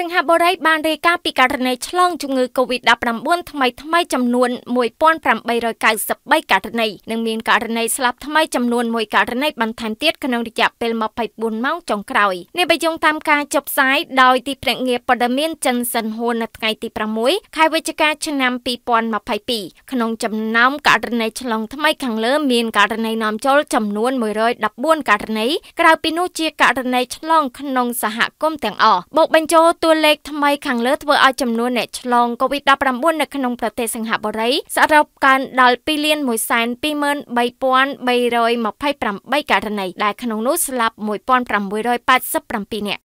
បុរីបានរាយការណ៍ពីករណីឆ្លងជំងឺ Covid-19 ថ្មីថ្មីចំនួន1893ករណីនិងមានករណីស្លាប់ថ្មីចំនួន1ករណីបន្ថែមទៀតក្នុងរយៈពេល24ម៉ោងចុងក្រោយនេះបើយោងតាមការចុះផ្សាយដោយទីភ្នាក់ងារព័ត៌មានចិនសិនហួននៅថ្ងៃទី6ខែវិច្ឆិកាឆ្នាំ2022ក្នុងចំណោមករណីឆ្លងថ្មីខាងលើមានករណីនាំចូលចំនួន114ករណីក្រៅពីនោះជាករណីឆ្លងក្នុងសហគមន៍ទាំងអស់បូកបញ្ចូលតួលេខថ្មីខាងលើធ្វើឲ្យចំនួនអ្នកឆ្លង COVID-19 នៅក្នុងប្រទេសសិង្ហបុរីសរុបកើនដល់2លាន123,328ករណីដែលក្នុងនោះស្លាប់1687នាក់